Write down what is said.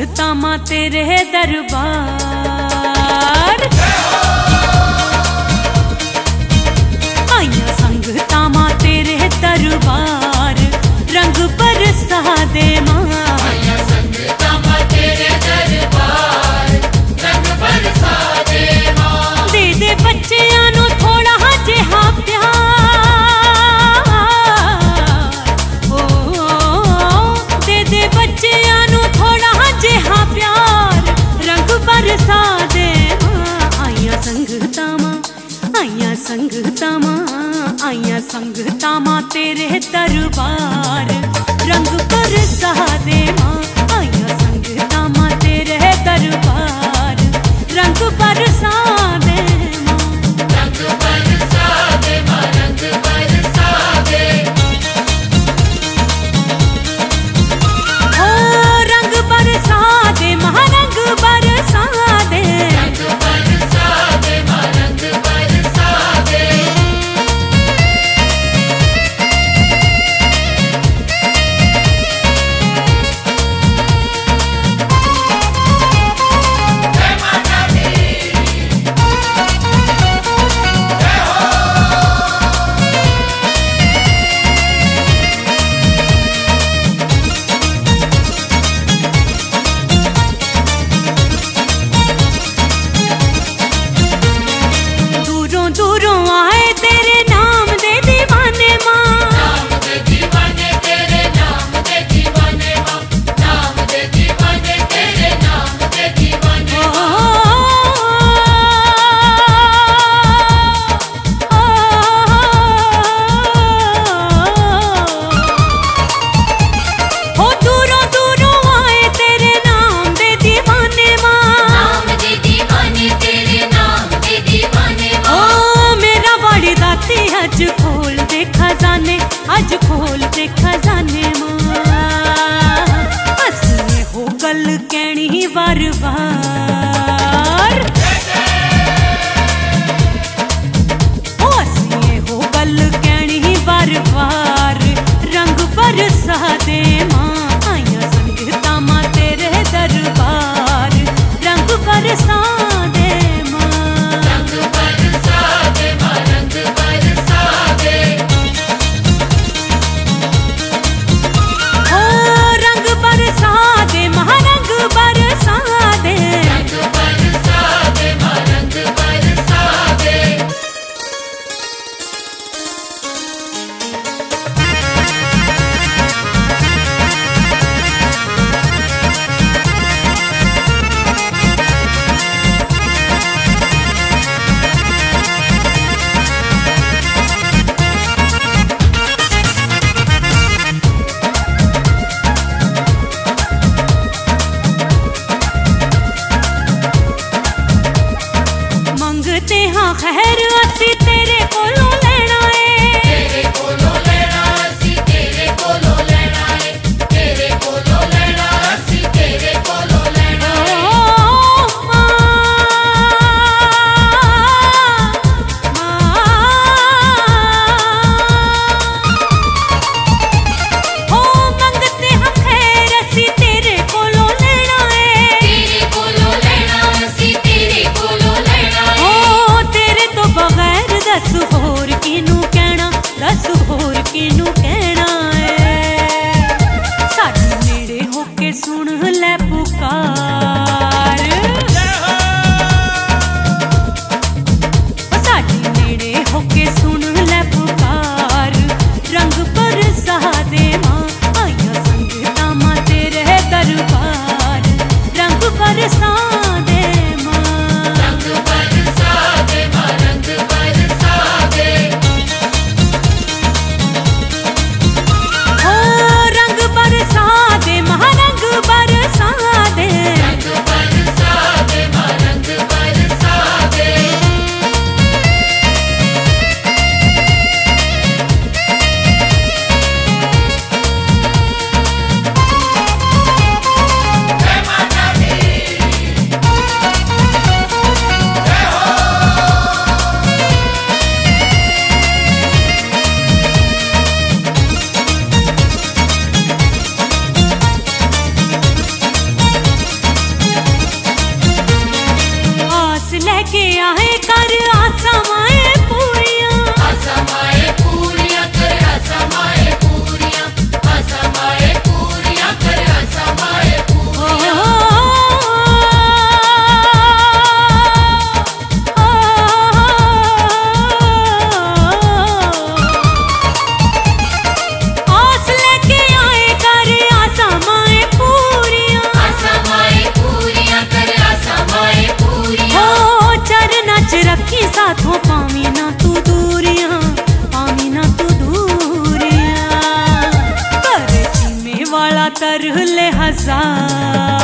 करता माँ तेरे दरबार। तेरे दरबार। कारवां te चाहे का कर ले हज़ार।